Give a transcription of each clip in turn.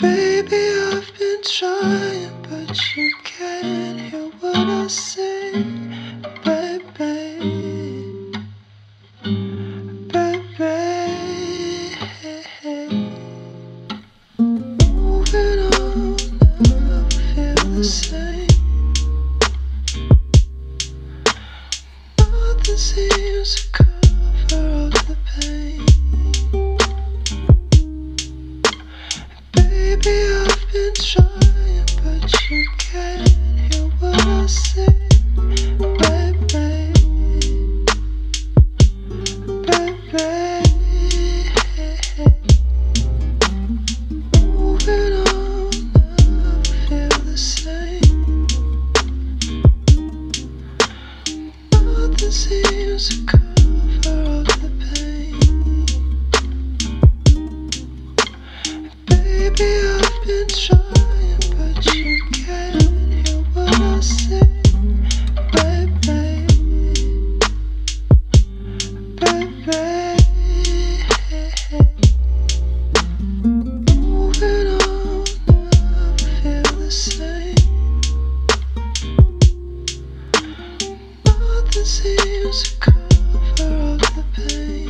Baby, I've been trying, but you music Fantasy is a cover up the pain.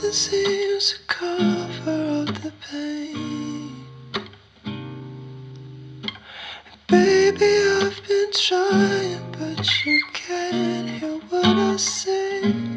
This seems to cover up the pain. Baby, I've been trying, but you can't hear what I say.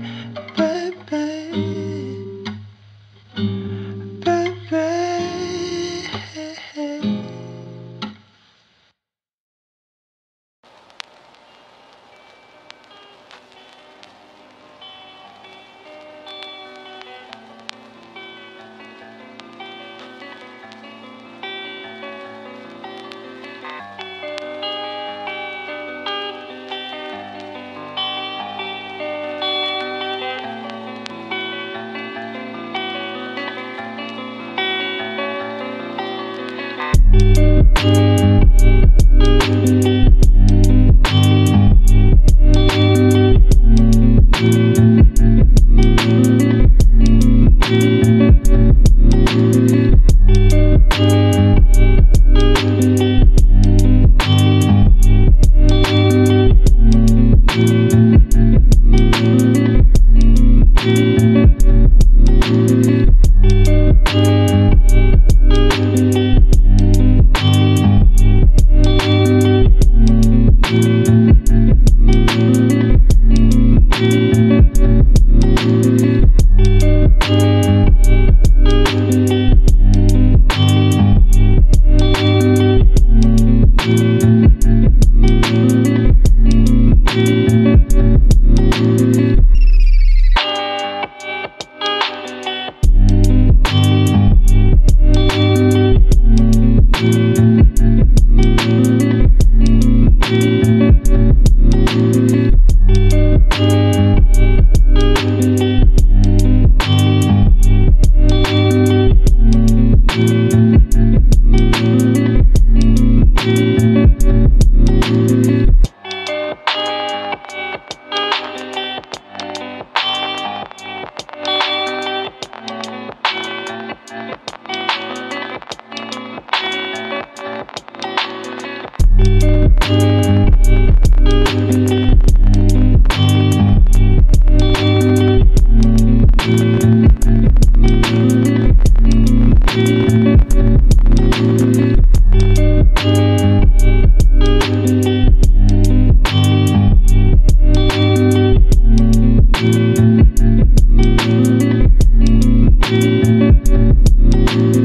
Thank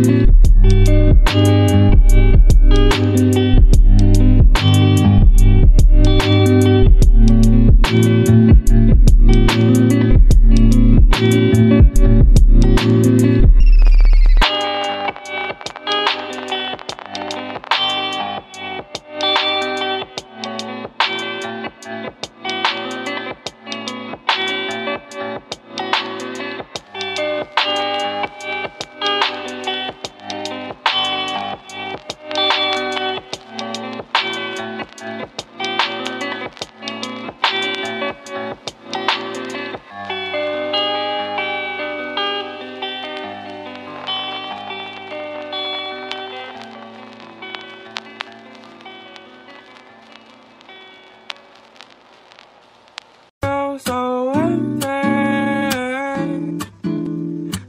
you. so empty.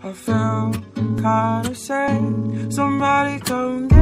I feel kinda sad. Somebody come get.